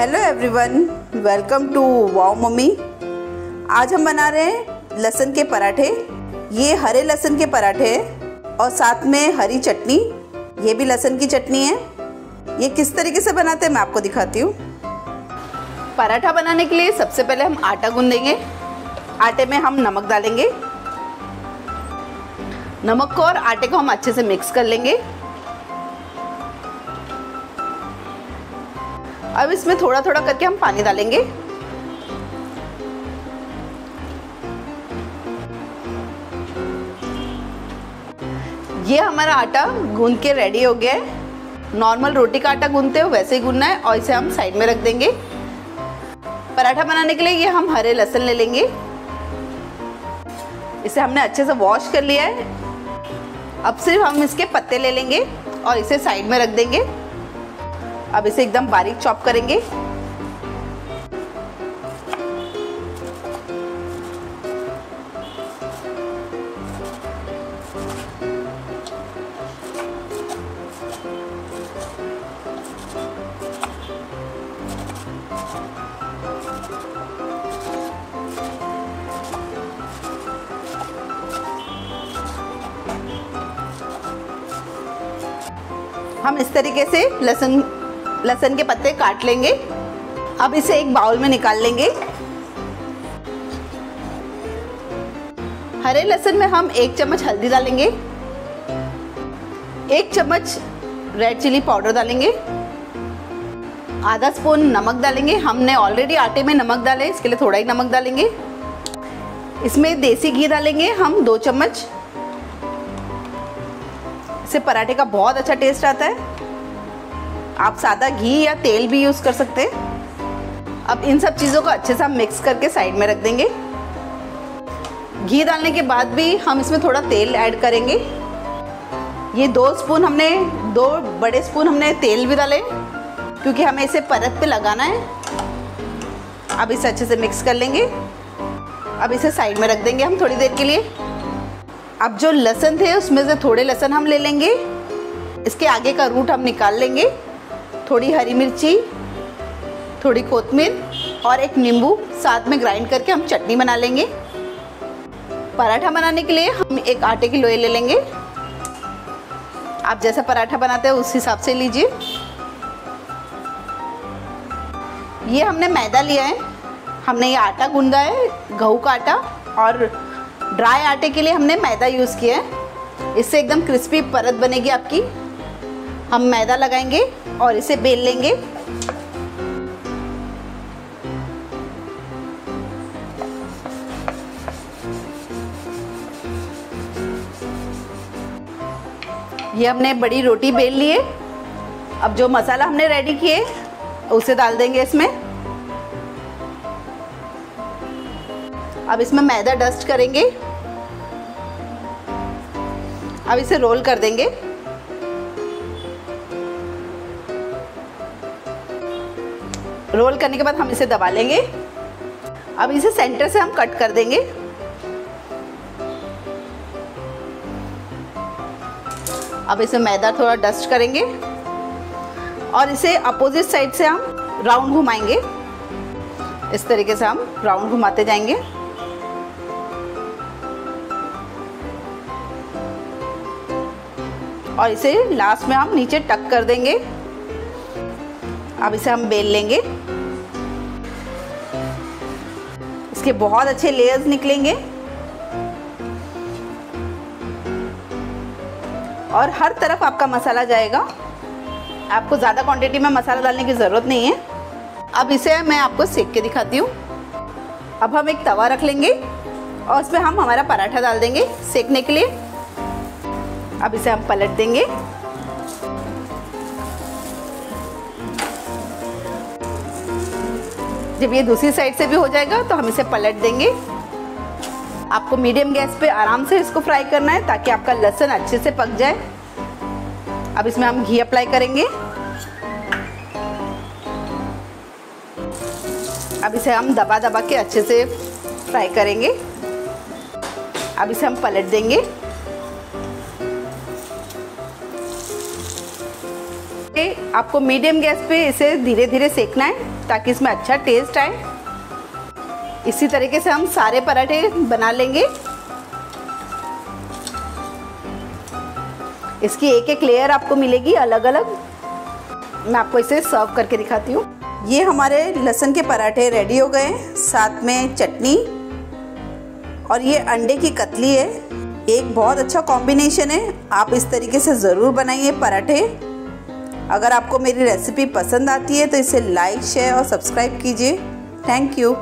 Hello everyone welcome to wow mummy आज हम बना रहे हैं लहसुन के पराठे। ये हरे लहसुन के पराठे हैं और साथ में हरी चटनी। ये भी लहसुन की चटनी है। ये किस तरीके से बनाते हैं मैं आपको दिखाती हूँ। पराठा बनाने के लिए सबसे पहले हम आटा गूंदेंगे। आटे में हम नमक डालेंगे। नमक को और आटे को हम अच्छे से मिक्स कर लेंगे। अब इसमें थोड़ा थोड़ा करके हम पानी डालेंगे। ये हमारा आटा गूंद के रेडी हो गया है। नॉर्मल रोटी का आटा गूंदते हो वैसे ही गूंदना है और इसे हम साइड में रख देंगे। पराठा बनाने के लिए ये हम हरे लहसुन ले लेंगे। इसे हमने अच्छे से वॉश कर लिया है। अब सिर्फ़ हम इसके पत्ते ले लेंगे और इसे साइड में रख देंगे। अब इसे एकदम बारीक चॉप करेंगे। हम इस तरीके से लहसुन लहसुन के पत्ते काट लेंगे। अब इसे एक बाउल में निकाल लेंगे। हरे लहसुन में हम एक चम्मच हल्दी डालेंगे। एक चम्मच रेड चिली पाउडर डालेंगे। आधा स्पून नमक डालेंगे। हमने ऑलरेडी आटे में नमक डाले, इसके लिए थोड़ा ही नमक डालेंगे। इसमें देसी घी डालेंगे हम दो चम्मच। इससे पराठे का बहुत अच्छा टेस्ट आता है। आप सादा घी या तेल भी यूज़ कर सकते हैं। अब इन सब चीज़ों को अच्छे से हम मिक्स करके साइड में रख देंगे। घी डालने के बाद भी हम इसमें थोड़ा तेल ऐड करेंगे। ये दो स्पून हमने, दो बड़े स्पून हमने तेल भी डाले, क्योंकि हमें इसे परत पे लगाना है। अब इसे अच्छे से मिक्स कर लेंगे। अब इसे साइड में रख देंगे हम थोड़ी देर के लिए। अब जो लहसन थे, उसमें से थोड़े लहसन हम ले लेंगे। इसके आगे का रूट हम निकाल लेंगे। थोड़ी हरी मिर्ची, थोड़ी कोतमीर और एक नींबू साथ में ग्राइंड करके हम चटनी बना लेंगे। पराठा बनाने के लिए हम एक आटे की लोई ले लेंगे। आप जैसा पराठा बनाते हैं उस हिसाब से लीजिए। ये हमने मैदा लिया है। हमने ये आटा गूंदा है, गहू का आटा और ड्राई आटे के लिए हमने मैदा यूज़ किया है। इससे एकदम क्रिस्पी परत बनेगी आपकी। हम मैदा लगाएँगे। और इसे बेल लेंगे। ये हमने बड़ी रोटी बेल ली है। अब जो मसाला हमने रेडी किए, उसे डाल देंगे इसमें। अब इसमें मैदा डस्ट करेंगे। अब इसे रोल कर देंगे। रोल करने के बाद हम इसे दबा लेंगे। अब इसे सेंटर से हम कट कर देंगे। अब इसे मैदा थोड़ा डस्ट करेंगे। और इसे अपोजिट साइड से हम राउंड घुमाएँगे। इस तरीके से हम राउंड घुमाते जाएँगे। और इसे लास्ट में हम नीचे टक कर देंगे। अब इसे हम बेल लेंगे। इसके बहुत अच्छे लेयर्स निकलेंगे। और हर तरफ़ आपका मसाला जाएगा। आपको ज़्यादा क्वांटिटी में मसाला डालने की ज़रूरत नहीं है। अब इसे मैं आपको सेक के दिखाती हूँ। अब हम एक तवा रख लेंगे और उसमें हम हमारा पराठा डाल देंगे सेकने के लिए। अब इसे हम पलट देंगे। जब ये दूसरी साइड से भी हो जाएगा तो हम इसे पलट देंगे। आपको मीडियम गैस पे आराम से इसको फ्राई करना है, ताकि आपका लहसुन अच्छे से पक जाए। अब इसमें हम घी अप्लाई करेंगे। अब इसे हम दबा दबा के अच्छे से फ्राई करेंगे। अब इसे हम पलट देंगे। आपको मीडियम गैस पे इसे धीरे धीरे सेकना है। ताकि इसमें अच्छा टेस्ट आए। इसी तरीके से हम सारे पराठे बना लेंगे। इसकी एक एक लेयर आपको मिलेगी अलग अलग मैं आपको इसे सर्व करके दिखाती हूँ। ये हमारे लहसुन के पराठे रेडी हो गए साथ में चटनी। और ये अंडे की कतली है। एक बहुत अच्छा कॉम्बिनेशन है। आप इस तरीके से ज़रूर बनाइए पराठे। अगर आपको मेरी रेसिपी पसंद आती है तो इसे लाइक शेयर और सब्सक्राइब कीजिए। Thank you